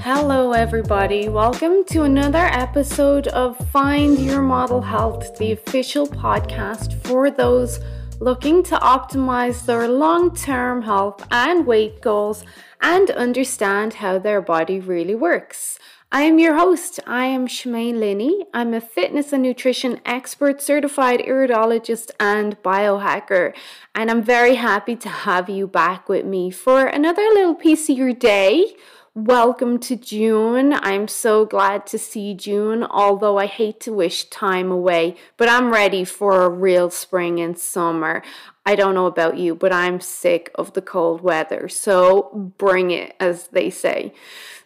Hello, everybody. Welcome to another episode of Find Your Model Health, the official podcast for those looking to optimize their long term health and weight goals and understand how their body really works. I am your host. I am Chemaine Linney. I'm a fitness and nutrition expert, certified iridologist, and biohacker. And I'm very happy to have you back with me for another little piece of your day. Welcome to June. I'm so glad to see June, although I hate to wish time away, but I'm ready for a real spring and summer. I don't know about you, but I'm sick of the cold weather, so bring it, as they say.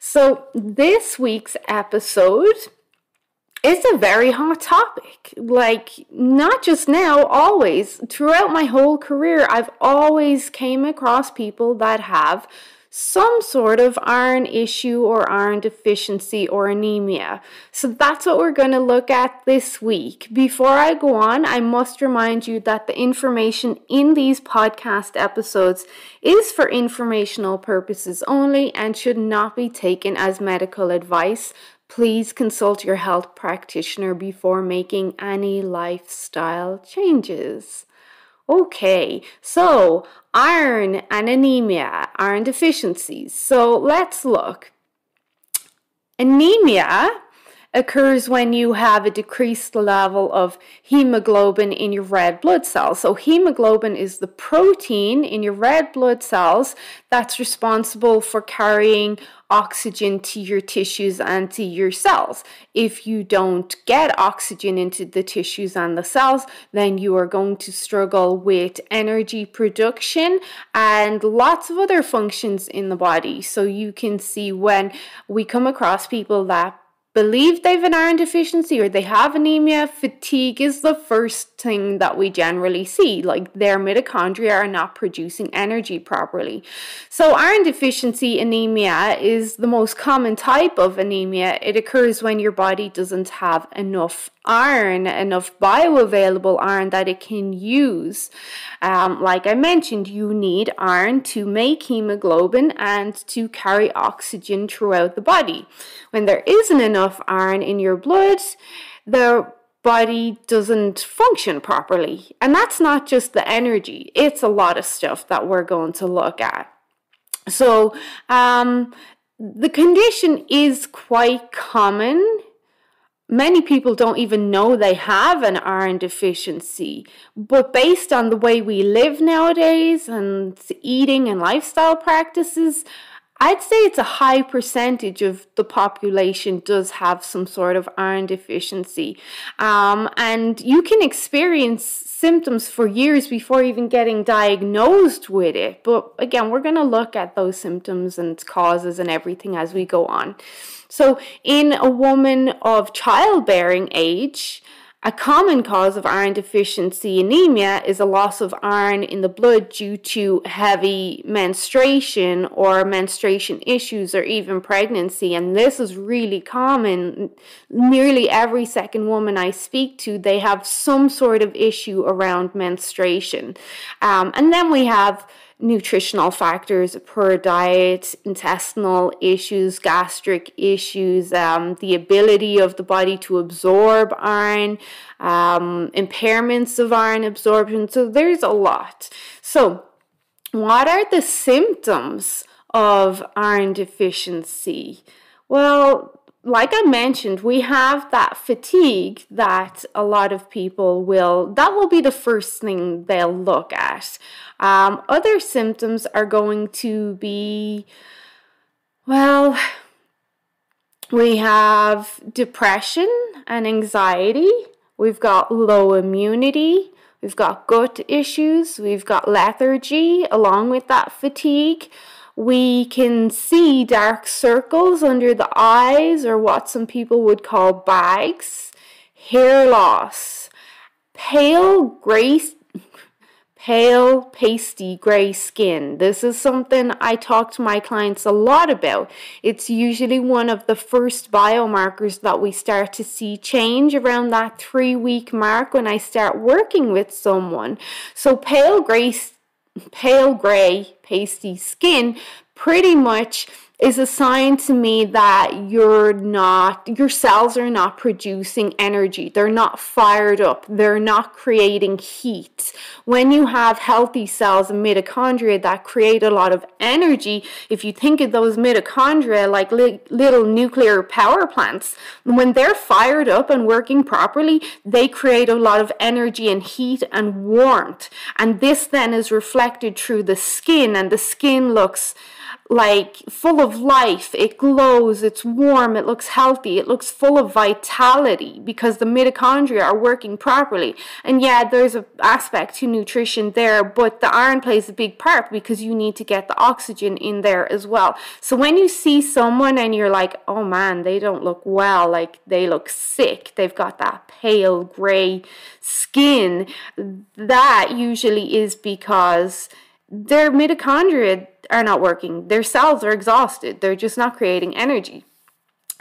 So, this week's episode is a very hot topic. Like, not just now, always. Throughout my whole career, I've always came across people that have some sort of iron issue or iron deficiency or anemia. So that's what we're going to look at this week. Before I go on, I must remind you that the information in these podcast episodes is for informational purposes only and should not be taken as medical advice. Please consult your health practitioner before making any lifestyle changes. Okay, so iron and anemia, iron deficiencies. So let's look. Anemia occurs when you have a decreased level of hemoglobin in your red blood cells. So, hemoglobin is the protein in your red blood cells that's responsible for carrying oxygen to your tissues and to your cells. If you don't get oxygen into the tissues and the cells, then you are going to struggle with energy production and lots of other functions in the body. So you can see when we come across people that believe they have an iron deficiency or they have anemia, fatigue is the first thing that we generally see. Like their mitochondria are not producing energy properly. So, iron deficiency anemia is the most common type of anemia. It occurs when your body doesn't have enough iron, enough bioavailable iron that it can use. Um, like I mentioned, you need iron to make hemoglobin and to carry oxygen throughout the body. When there isn't enough iron in your blood, the body doesn't function properly. And that's not just the energy, it's a lot of stuff that we're going to look at. So, um, the condition is quite common many people don't even know they have an iron deficiency. But based on the way we live nowadays and eating and lifestyle practices, I'd say it's a high percentage of the population does have some sort of iron deficiency. Um, and you can experience symptoms for years before even getting diagnosed with it. But again, we're going to look at those symptoms and causes and everything as we go on. So, in a woman of childbearing age, a common cause of iron deficiency anemia is a loss of iron in the blood due to heavy menstruation or menstruation issues or even pregnancy. And this is really common. Nearly every second woman I speak to, they have some sort of issue around menstruation. Um, and then we have nutritional factors, poor diet, intestinal issues, gastric issues, um, the ability of the body to absorb iron, um, impairments of iron absorption. So there's a lot. So, what are the symptoms of iron deficiency? Well, like I mentioned, we have that fatigue that a lot of people will, that will be the first thing they'll look at. Um, other symptoms are going to be, well, we have depression and anxiety, we've got low immunity, we've got gut issues, we've got lethargy along with that fatigue. We can see dark circles under the eyes, or what some people would call bags, hair loss, pale gray, pale, pasty gray skin. This is something I talk to my clients a lot about. It's usually one of the first biomarkers that we start to see change around that three week mark when I start working with someone. So, pale gray, pale gray, pasty skin pretty much is a sign to me that you're not, your cells are not producing energy. They're not fired up. They're not creating heat. When you have healthy cells and mitochondria that create a lot of energy, if you think of those mitochondria like li- little nuclear power plants, when they're fired up and working properly, they create a lot of energy and heat and warmth. And this then is reflected through the skin, and the skin looks like full of life. It glows, it's warm, it looks healthy, it looks full of vitality because the mitochondria are working properly. And yeah, there's an aspect to nutrition there, but the iron plays a big part because you need to get the oxygen in there as well. So when you see someone and you're like, oh man, they don't look well, like they look sick, they've got that pale gray skin, that usually is because their mitochondria are not working. Their cells are exhausted. They're just not creating energy.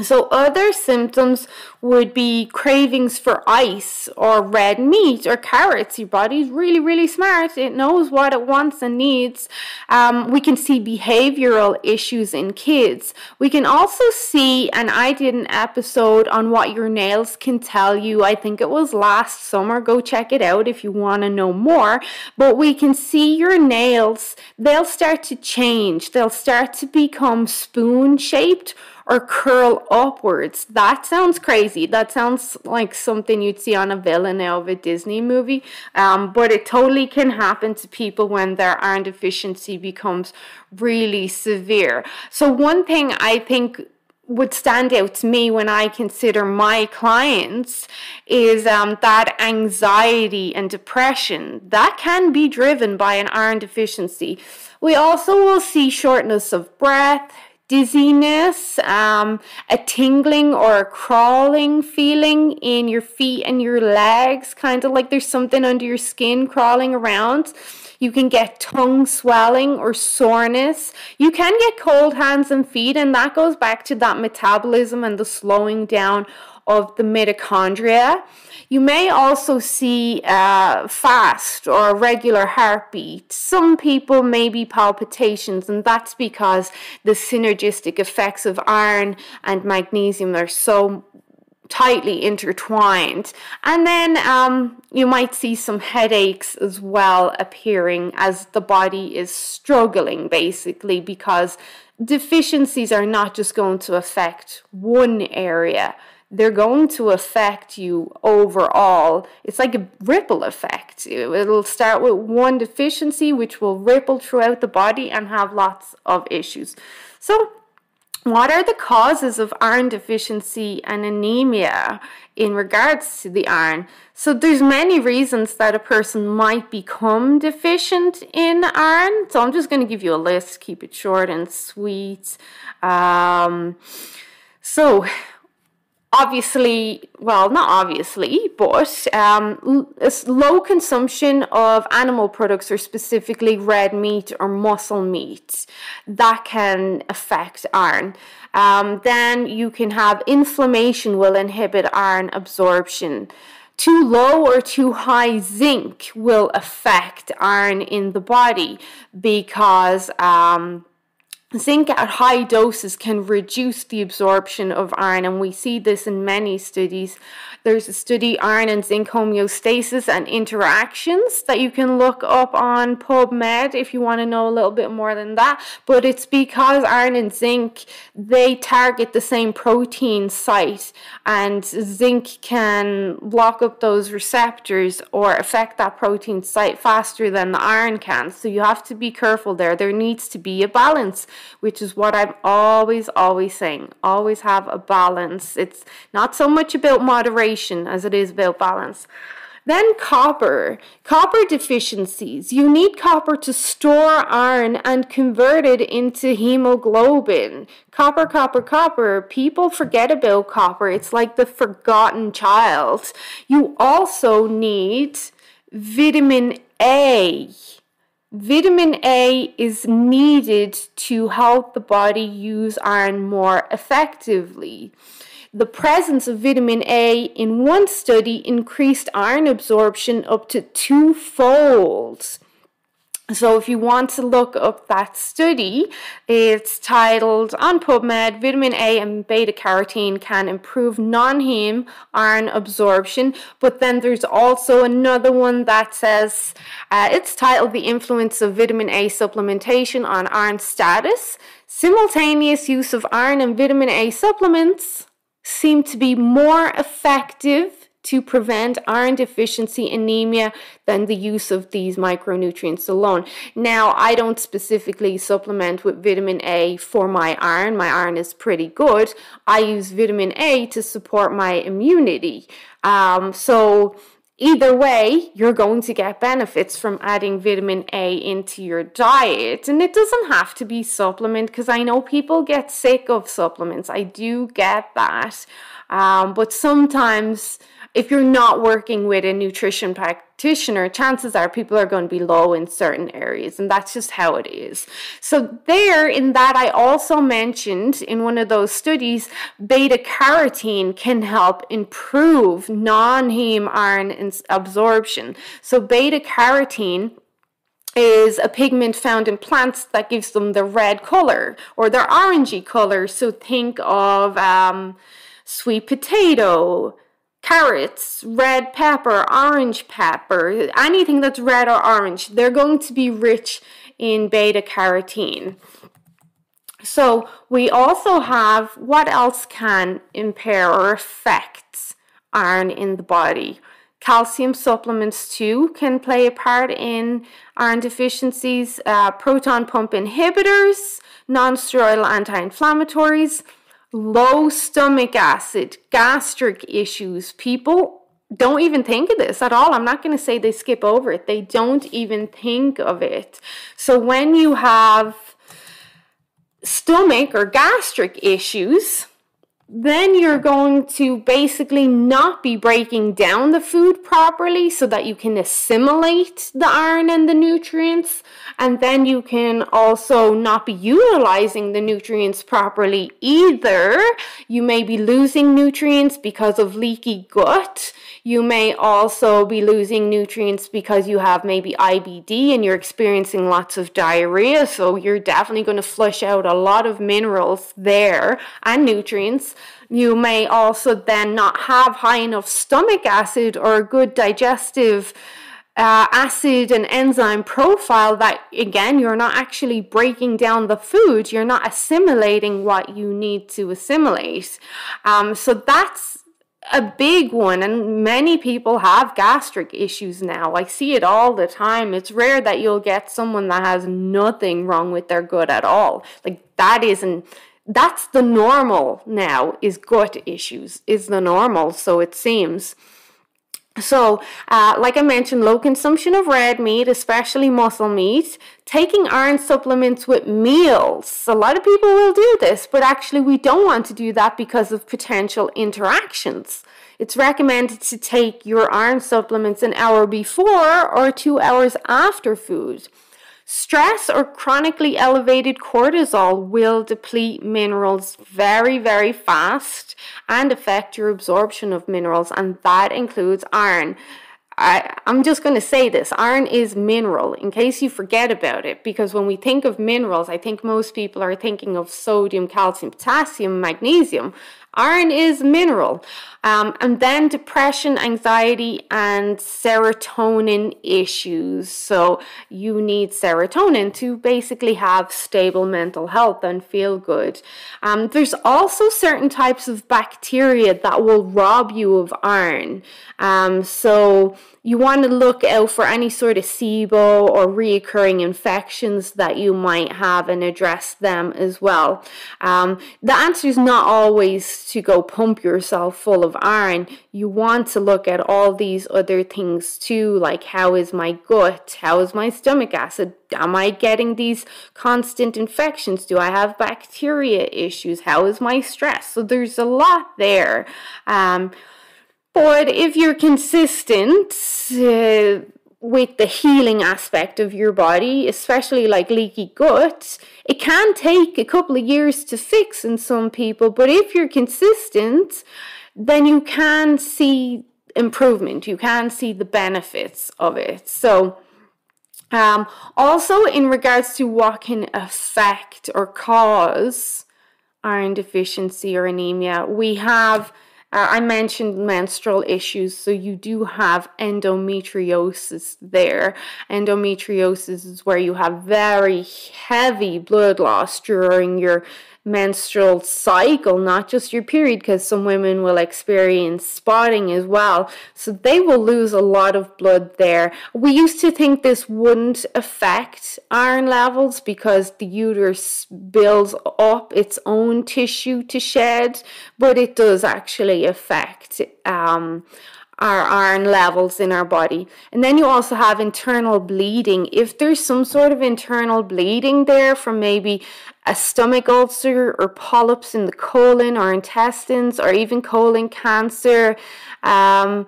So, other symptoms would be cravings for ice or red meat or carrots. Your body's really, really smart. It knows what it wants and needs. Um, we can see behavioral issues in kids. We can also see, and I did an episode on what your nails can tell you. I think it was last summer. Go check it out if you want to know more. But we can see your nails, they'll start to change, they'll start to become spoon shaped or curl upwards. That sounds crazy. That sounds like something you'd see on a villain of a Disney movie. Um, but it totally can happen to people when their iron deficiency becomes really severe. So, one thing I think would stand out to me when I consider my clients is um, that anxiety and depression that can be driven by an iron deficiency. We also will see shortness of breath, dizziness, um, a tingling or a crawling feeling in your feet and your legs, kind of like there's something under your skin crawling around. You can get tongue swelling or soreness. You can get cold hands and feet, and that goes back to that metabolism and the slowing down of the mitochondria. You may also see uh, fast or regular heartbeat. Some people may be palpitations, and that's because the synergistic effects of iron and magnesium are so tightly intertwined. And then um, you might see some headaches as well appearing as the body is struggling basically because deficiencies are not just going to affect one area they're going to affect you overall. It's like a ripple effect. It'll start with one deficiency, which will ripple throughout the body and have lots of issues. So, what are the causes of iron deficiency and anemia in regards to the iron? So there's many reasons that a person might become deficient in iron. So I'm just going to give you a list, keep it short and sweet. Um, so obviously, well, not obviously, but um, low consumption of animal products or specifically red meat or muscle meat that can affect iron. Um, then you can have inflammation will inhibit iron absorption. Too low or too high zinc will affect iron in the body because um, Zinc at high doses can reduce the absorption of iron, and we see this in many studies. There's a study, Iron and Zinc Homeostasis and Interactions, that you can look up on PubMed if you want to know a little bit more than that. But it's because iron and zinc, they target the same protein site, and zinc can block up those receptors or affect that protein site faster than the iron can. So you have to be careful there. There needs to be a balance which is what I'm always, always saying. Always have a balance. It's not so much about moderation as it is about balance. Then copper, copper deficiencies. You need copper to store iron and convert it into hemoglobin. Copper, copper, copper. People forget about copper. It's like the forgotten child. You also need vitamin A. Vitamin A is needed to help the body use iron more effectively. The presence of vitamin A in one study increased iron absorption up to twofold. So if you want to look up that study, it's titled on PubMed, vitamin A and beta carotene can improve non-heme iron absorption. But then there's also another one that says, uh, it's titled the influence of vitamin A supplementation on iron status. Simultaneous use of iron and vitamin A supplements seem to be more effective to prevent iron deficiency anemia than the use of these micronutrients alone. Now, I don't specifically supplement with vitamin A for my iron. My iron is pretty good. I use vitamin A to support my immunity. Um, so, Either way, you're going to get benefits from adding vitamin A into your diet. And it doesn't have to be supplement because I know people get sick of supplements. I do get that. Um, but sometimes if you're not working with a nutrition practitioner, chances are people are going to be low in certain areas, and that's just how it is. So, there in that, I also mentioned in one of those studies, beta carotene can help improve non heme iron absorption. So, beta carotene is a pigment found in plants that gives them the red color or their orangey color. So, think of um, sweet potato carrots, red pepper, orange pepper, anything that's red or orange, they're going to be rich in beta carotene. So we also have what else can impair or affect iron in the body. Calcium supplements too can play a part in iron deficiencies. Uh, proton pump inhibitors, non-steroidal anti-inflammatories, low stomach acid, gastric issues. People don't even think of this at all. I'm not going to say they skip over it, they don't even think of it. So when you have stomach or gastric issues, then you're going to basically not be breaking down the food properly so that you can assimilate the iron and the nutrients. And then you can also not be utilizing the nutrients properly either. You may be losing nutrients because of leaky gut. You may also be losing nutrients because you have maybe IBD and you're experiencing lots of diarrhea. So you're definitely going to flush out a lot of minerals there and nutrients. You may also then not have high enough stomach acid or a good digestive uh, acid and enzyme profile that again you're not actually breaking down the food. You're not assimilating what you need to assimilate. Um, so that's a big one and many people have gastric issues now. I see it all the time. It's rare that you'll get someone that has nothing wrong with their gut at all. Like that isn't that's the normal now is gut issues is the normal so it seems so, uh, like I mentioned, low consumption of red meat, especially muscle meat, taking iron supplements with meals. A lot of people will do this, but actually, we don't want to do that because of potential interactions. It's recommended to take your iron supplements an hour before or two hours after food. Stress or chronically elevated cortisol will deplete minerals very, very fast and affect your absorption of minerals, and that includes iron. I, am just going to say this iron is mineral in case you forget about it because when we think of minerals, I think most people are thinking of sodium, calcium, potassium, magnesium. Iron is mineral. Um, and then depression, anxiety, and serotonin issues. So you need serotonin to basically have stable mental health and feel good. Um, there's also certain types of bacteria that will rob you of iron. Um, so you want to look out for any sort of SIBO or reoccurring infections that you might have and address them as well. Um, the answer is not always to go pump yourself full of iron. You want to look at all these other things too, like how is my gut? How is my stomach acid? Am I getting these constant infections? Do I have bacteria issues? How is my stress? So there's a lot there. Um, but if you're consistent, uh, with the healing aspect of your body, especially like leaky gut, it can take a couple of years to fix in some people. But if you're consistent, then you can see improvement. You can see the benefits of it. So, um, also in regards to what can affect or cause iron deficiency or anemia, we have uh, I mentioned menstrual issues, so you do have endometriosis there. Endometriosis is where you have very heavy blood loss during your menstrual cycle, not just your period, because some women will experience spotting as well. So they will lose a lot of blood there. We used to think this wouldn't affect iron levels because the uterus builds up its own tissue to shed, but it does actually affect. Um, our iron levels in our body. And then you also have internal bleeding. If there's some sort of internal bleeding there from maybe a stomach ulcer or polyps in the colon or intestines or even colon cancer, um,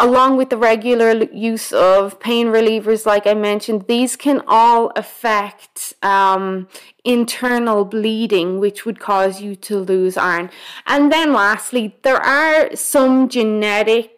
along with the regular use of pain relievers, like I mentioned, these can all affect um, internal bleeding, which would cause you to lose iron. And then lastly, there are some genetic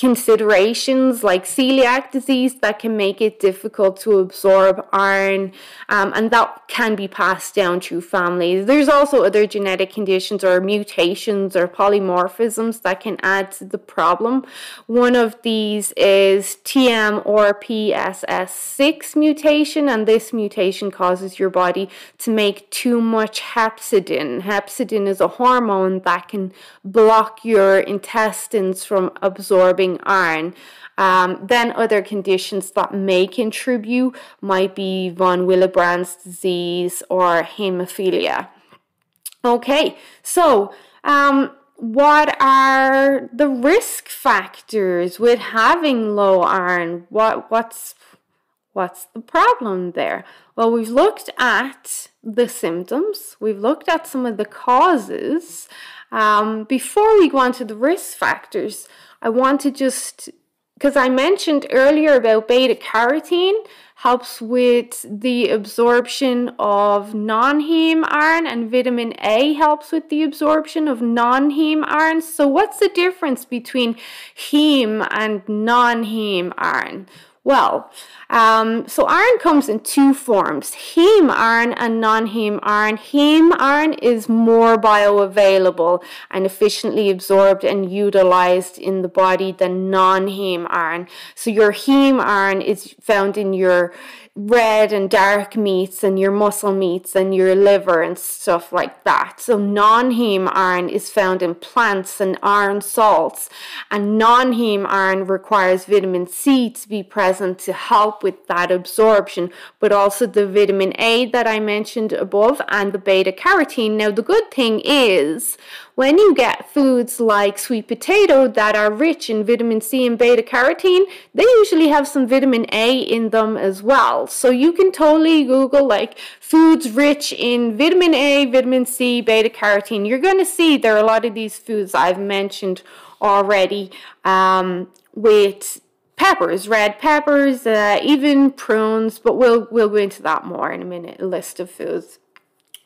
considerations like celiac disease that can make it difficult to absorb iron um, and that can be passed down through families. There's also other genetic conditions or mutations or polymorphisms that can add to the problem. One of these is TMPRSS6 mutation and this mutation causes your body to make too much hepcidin. Hepcidin is a hormone that can block your intestines from absorbing iron. Um, then other conditions that may contribute might be von Willebrand's disease or hemophilia. Okay, so um, what are the risk factors with having low iron? What what's what's the problem there? Well, we've looked at the symptoms. We've looked at some of the causes. Um, before we go on to the risk factors, I want to just, because I mentioned earlier about beta carotene helps with the absorption of non-heme iron and vitamin A helps with the absorption of non-heme iron. So what's the difference between heme and non-heme iron? Well, um, so iron comes in two forms, heme iron and non-heme iron. Heme iron is more bioavailable and efficiently absorbed and utilized in the body than non-heme iron. So your heme iron is found in your red and dark meats and your muscle meats and your liver and stuff like that. So non-heme iron is found in plants and iron salts and non-heme iron requires vitamin C to be present to help with that absorption but also the vitamin A that I mentioned above and the beta carotene. Now the good thing is when you get foods like sweet potato that are rich in vitamin C and beta carotene, they usually have some vitamin A in them as well. So you can totally Google like foods rich in vitamin A, vitamin C, beta carotene. You're going to see there are a lot of these foods I've mentioned already um, with peppers, red peppers, uh, even prunes, but we'll we'll go into that more in a minute. A list of foods.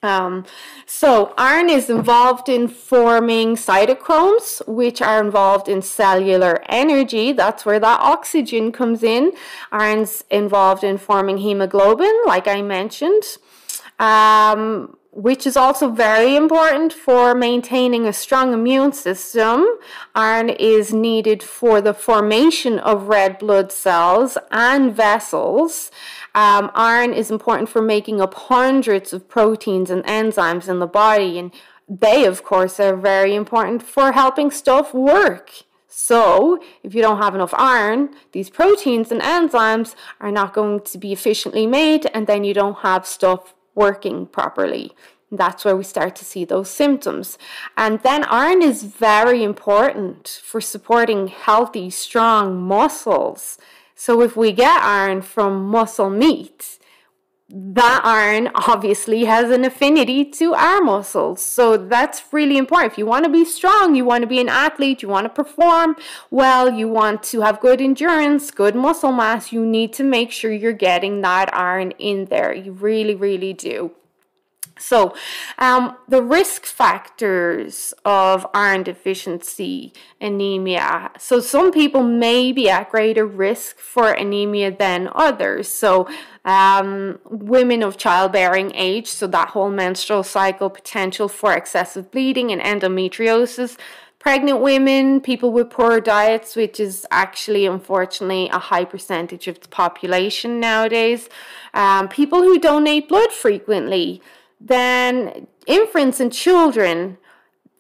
Um, so iron is involved in forming cytochromes, which are involved in cellular energy. That's where that oxygen comes in. Iron's involved in forming hemoglobin, like I mentioned. Um, which is also very important for maintaining a strong immune system. Iron is needed for the formation of red blood cells and vessels. Um, iron is important for making up hundreds of proteins and enzymes in the body, and they, of course, are very important for helping stuff work. So, if you don't have enough iron, these proteins and enzymes are not going to be efficiently made, and then you don't have stuff working properly. That's where we start to see those symptoms. And then iron is very important for supporting healthy, strong muscles. So if we get iron from muscle meat, that iron obviously has an affinity to our muscles. So that's really important. If you want to be strong, you want to be an athlete, you want to perform well, you want to have good endurance, good muscle mass, you need to make sure you're getting that iron in there. You really, really do. So, um, the risk factors of iron deficiency anemia. So, some people may be at greater risk for anemia than others. So, um, women of childbearing age, so that whole menstrual cycle potential for excessive bleeding and endometriosis. Pregnant women, people with poor diets, which is actually unfortunately a high percentage of the population nowadays. Um, people who donate blood frequently then infants and children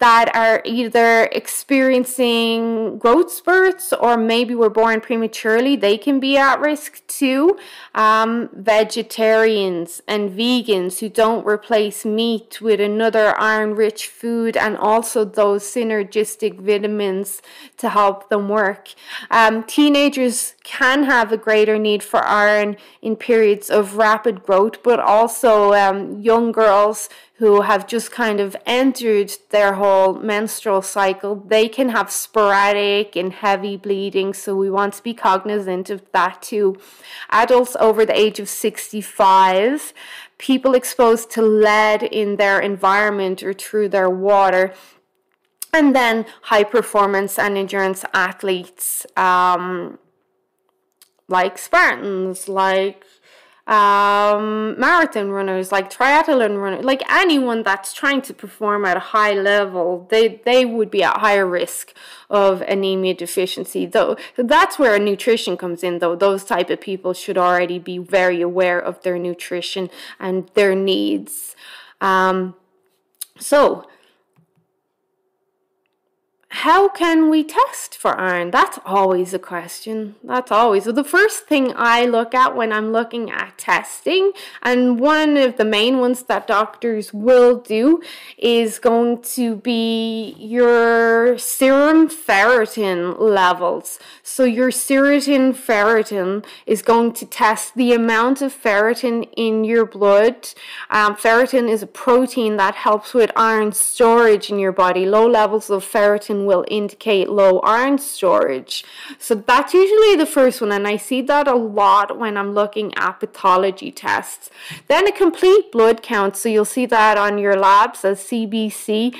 that are either experiencing growth spurts or maybe were born prematurely, they can be at risk too. Um, vegetarians and vegans who don't replace meat with another iron rich food and also those synergistic vitamins to help them work. Um, teenagers can have a greater need for iron in periods of rapid growth, but also um, young girls who have just kind of entered their whole menstrual cycle, they can have sporadic and heavy bleeding. So we want to be cognizant of that too. Adults over the age of 65, people exposed to lead in their environment or through their water. And then high performance and endurance athletes, um, like Spartans, like um, marathon runners, like triathlon runners, like anyone that's trying to perform at a high level, they, they would be at higher risk of anemia deficiency. Though that's where nutrition comes in. Though those type of people should already be very aware of their nutrition and their needs. Um, so how can we test for iron? That's always a question. That's always. The first thing I look at when I'm looking at testing, and one of the main ones that doctors will do is going to be your serum ferritin levels. So your serum ferritin is going to test the amount of ferritin in your blood. Um, ferritin is a protein that helps with iron storage in your body. Low levels of ferritin will indicate low iron storage. So that's usually the first one, and I see that a lot when I'm looking at pathology tests. Then a complete blood count, so you'll see that on your labs as CBC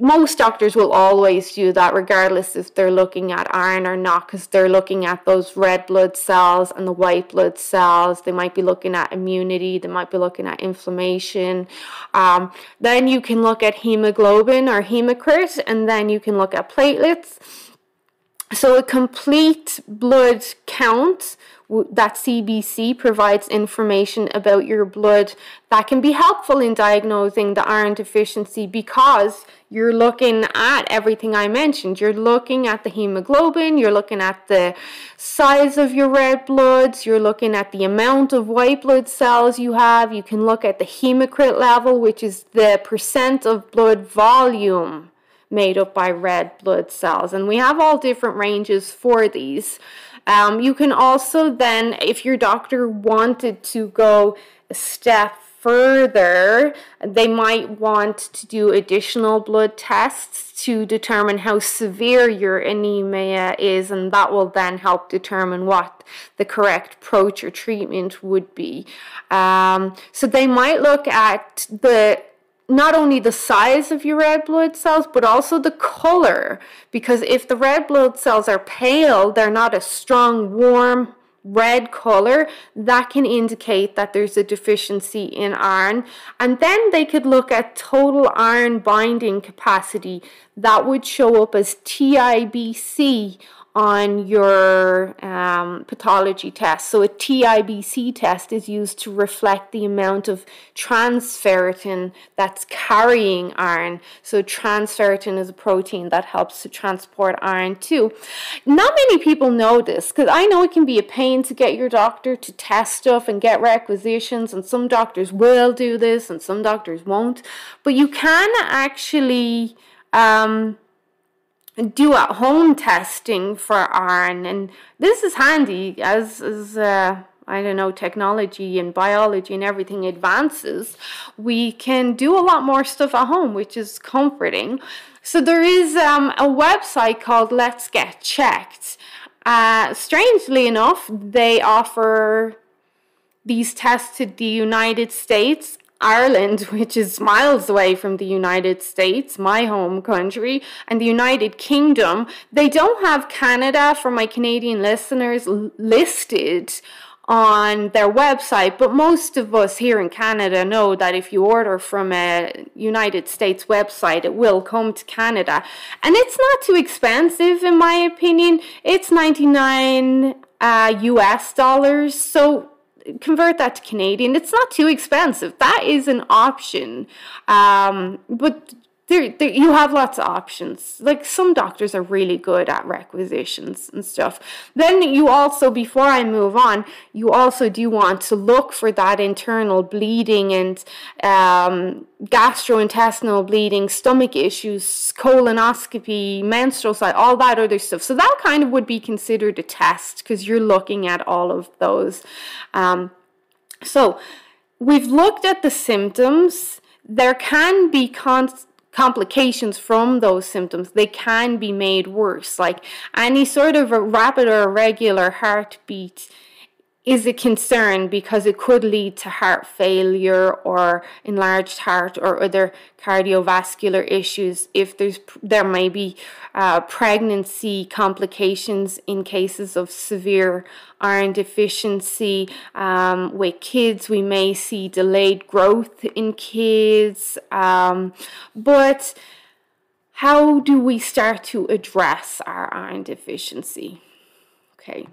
most doctors will always do that regardless if they're looking at iron or not because they're looking at those red blood cells and the white blood cells. They might be looking at immunity they might be looking at inflammation. Um, then you can look at hemoglobin or hematocrit and then you can look at platelets. So a complete blood count that CBC provides information about your blood that can be helpful in diagnosing the iron deficiency because you're looking at everything I mentioned. You're looking at the hemoglobin, you're looking at the size of your red bloods, you're looking at the amount of white blood cells you have. You can look at the hematocrit level, which is the percent of blood volume made up by red blood cells. And we have all different ranges for these. Um, you can also then, if your doctor wanted to go a step further, they might want to do additional blood tests to determine how severe your anemia is, and that will then help determine what the correct approach or treatment would be. Um, so they might look at the not only the size of your red blood cells, but also the color. Because if the red blood cells are pale, they're not a strong, warm red color, that can indicate that there's a deficiency in iron. And then they could look at total iron binding capacity. That would show up as TIBC on your um, pathology test. So a TIBC test is used to reflect the amount of transferritin that's carrying iron. So transferritin is a protein that helps to transport iron too. Not many people know this because I know it can be a pain to get your doctor to test stuff and get requisitions and some doctors will do this and some doctors won't. But you can actually um, do at home testing for iron and this is handy as, as uh, I don't know, technology and biology and everything advances, we can do a lot more stuff at home, which is comforting. So there is um, a website called Let's Get Checked. Uh, strangely enough, they offer these tests to the United States Ireland, which is miles away from the United States, my home country, and the United Kingdom, they don't have Canada for my Canadian listeners listed on their website, but most of us here in Canada know that if you order from a United States website, it will come to Canada. And it's not too expensive, in my opinion. It's 99 uh, US dollars. So convert that to Canadian. It's not too expensive. That is an option. Um, but there, there, you have lots of options. Like some doctors are really good at requisitions and stuff. Then you also, before I move on, you also do want to look for that internal bleeding and um, gastrointestinal bleeding, stomach issues, colonoscopy, menstrual cycle, all that other stuff. So that kind of would be considered a test because you're looking at all of those. Um, so we've looked at the symptoms. There can be constant complications from those symptoms, they can be made worse. Like any sort of a rapid or irregular heartbeat is a concern because it could lead to heart failure or enlarged heart or other cardiovascular issues if there's there may be uh, pregnancy complications in cases of severe iron deficiency um, with kids. We may see delayed growth in kids um, but how do we start to address our iron deficiency? Okay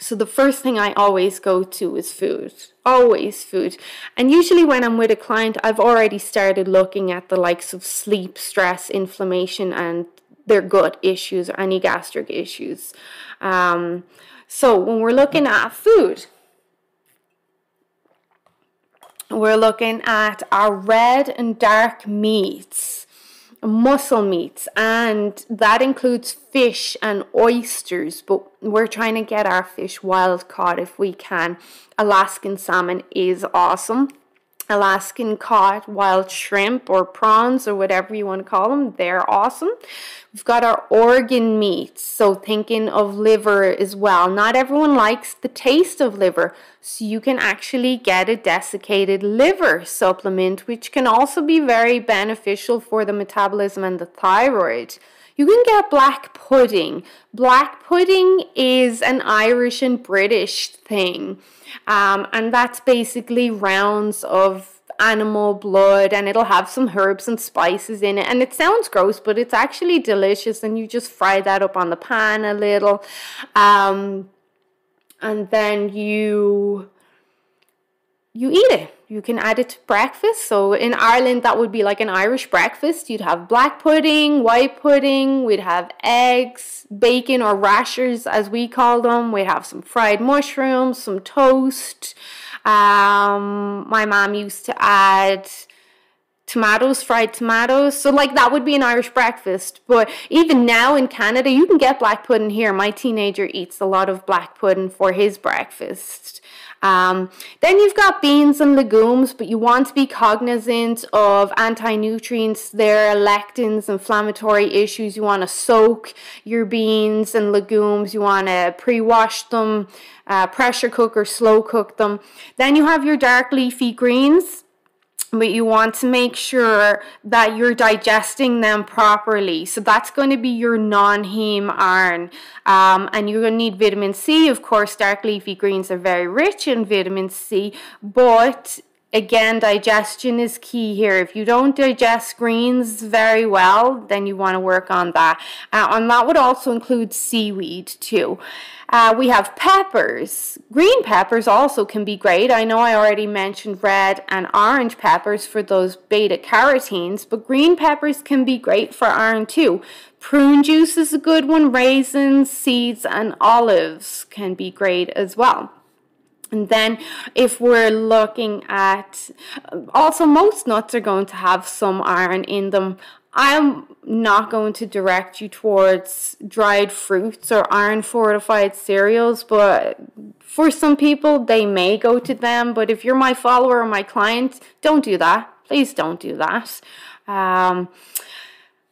so the first thing I always go to is food. Always food. And usually when I'm with a client, I've already started looking at the likes of sleep, stress, inflammation, and their gut issues or any gastric issues. Um, so when we're looking at food, we're looking at our red and dark meats muscle meats, and that includes fish and oysters. But we're trying to get our fish wild caught if we can. Alaskan salmon is awesome. Alaskan cod, wild shrimp or prawns or whatever you want to call them. They're awesome. We've got our organ meats, so thinking of liver as well. Not everyone likes the taste of liver, so you can actually get a desiccated liver supplement, which can also be very beneficial for the metabolism and the thyroid. You can get black pudding. Black pudding is an Irish and British thing. Um, and that's basically rounds of animal blood and it'll have some herbs and spices in it and it sounds gross but it's actually delicious and you just fry that up on the pan a little um, and then you you eat it you can add it to breakfast so in ireland that would be like an irish breakfast you'd have black pudding white pudding we'd have eggs bacon or rashers as we call them we'd have some fried mushrooms some toast um, my mom used to add tomatoes, fried tomatoes. So, like, that would be an Irish breakfast. But even now in Canada, you can get black pudding here. My teenager eats a lot of black pudding for his breakfast. Um, then you've got beans and legumes, but you want to be cognizant of anti nutrients, their lectins, inflammatory issues. You want to soak your beans and legumes, you want to pre wash them, uh, pressure cook or slow cook them. Then you have your dark leafy greens but you want to make sure that you're digesting them properly. So that's going to be your non-heme iron. Um, and you're going to need vitamin C. Of course, dark leafy greens are very rich in vitamin C, but again, digestion is key here. If you don't digest greens very well, then you want to work on that. Uh, and that would also include seaweed too. Uh, we have peppers. Green peppers also can be great. I know I already mentioned red and orange peppers for those beta carotenes, but green peppers can be great for iron too. Prune juice is a good one. Raisins, seeds, and olives can be great as well. And then if we're looking at, also most nuts are going to have some iron in them. I'm not going to direct you towards dried fruits or iron fortified cereals, but For some people, they may go to them, but if you're my follower or my client, don't do that. Please don't do that. Um,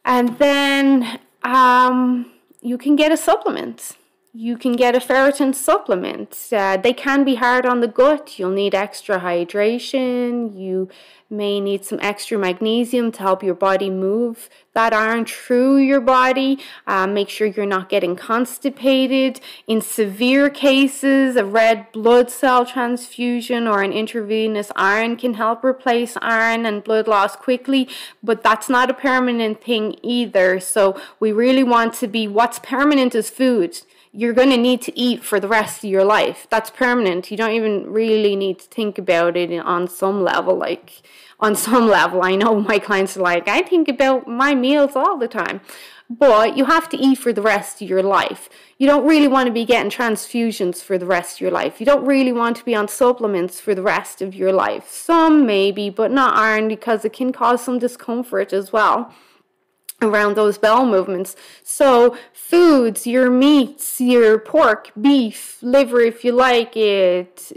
and then um, you can get a supplement you can get a ferritin supplement. Uh, they can be hard on the gut. You'll need extra hydration. You may need some extra magnesium to help your body move that iron through your body. Uh, make sure you're not getting constipated. In severe cases, a red blood cell transfusion or an intravenous iron can help replace iron and blood loss quickly, but that's not a permanent thing either. So we really want to be what's permanent is food you're going to need to eat for the rest of your life. That's permanent. You don't even really need to think about it on some level. Like, on some level, I know my clients are like, I think about my meals all the time. But you have to eat for the rest of your life. You don't really want to be getting transfusions for the rest of your life. You don't really want to be on supplements for the rest of your life. Some maybe, but not iron because it can cause some discomfort as well around those bowel movements. So, foods, your meats, your pork, beef, liver if you like it,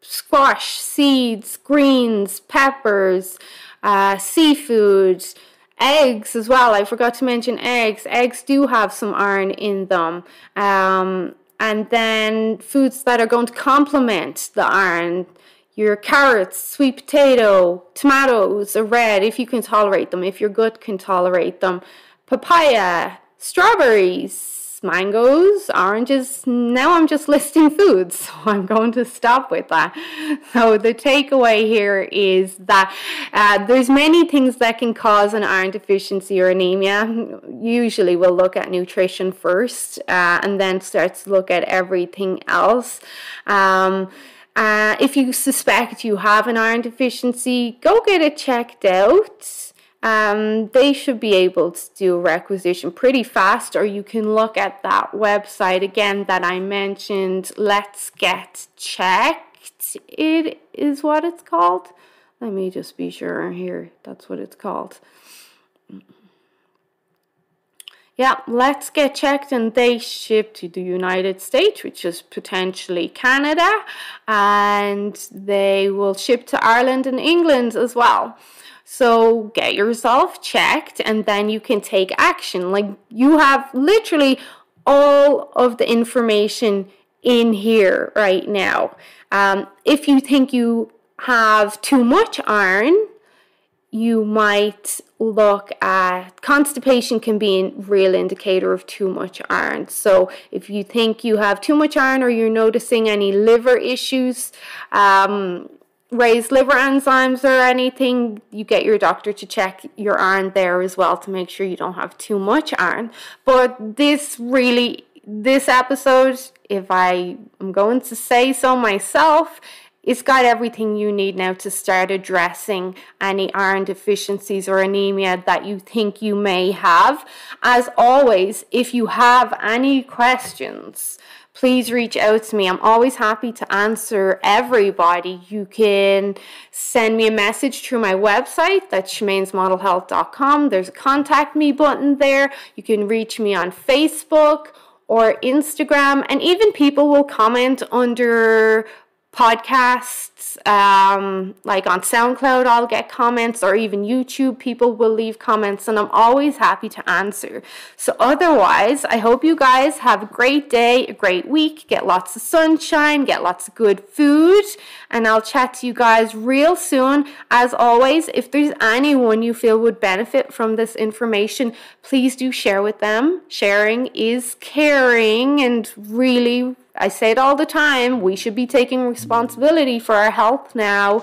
squash, seeds, greens, peppers, uh, seafood, eggs as well. I forgot to mention eggs. Eggs do have some iron in them. Um, and then foods that are going to complement the iron your carrots, sweet potato, tomatoes are red if you can tolerate them, if your gut can tolerate them. Papaya, strawberries, mangoes, oranges. Now I'm just listing foods, so I'm going to stop with that. So the takeaway here is that uh, there's many things that can cause an iron deficiency or anemia. Usually we'll look at nutrition first uh, and then start to look at everything else. Um, uh, if you suspect you have an iron deficiency, go get it checked out. Um, they should be able to do a requisition pretty fast, or you can look at that website again that I mentioned. Let's get checked. It is what it's called. Let me just be sure here. That's what it's called yeah, let's get checked. And they ship to the United States, which is potentially Canada, and they will ship to Ireland and England as well. So get yourself checked and then you can take action. Like you have literally all of the information in here right now. Um, if you think you have too much iron, you might look at constipation can be a real indicator of too much iron. So if you think you have too much iron or you're noticing any liver issues, um, raised liver enzymes or anything, you get your doctor to check your iron there as well to make sure you don't have too much iron. But this really, this episode, if I am going to say so myself, it's got everything you need now to start addressing any iron deficiencies or anemia that you think you may have. As always, if you have any questions, please reach out to me. I'm always happy to answer everybody. You can send me a message through my website, that's chemainesmodelhealth.com. There's a contact me button there. You can reach me on Facebook or Instagram, and even people will comment under podcasts, um, like on SoundCloud, I'll get comments, or even YouTube, people will leave comments, and I'm always happy to answer. So, otherwise, I hope you guys have a great day, a great week, get lots of sunshine, get lots of good food, and I'll chat to you guys real soon. As always, if there's anyone you feel would benefit from this information, please do share with them. Sharing is caring and really I say it all the time, we should be taking responsibility for our health now.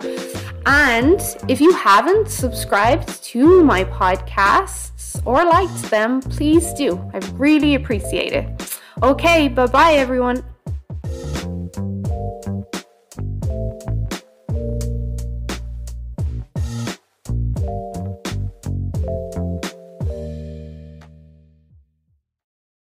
And if you haven't subscribed to my podcasts or liked them, please do. I really appreciate it. Okay, bye bye, everyone.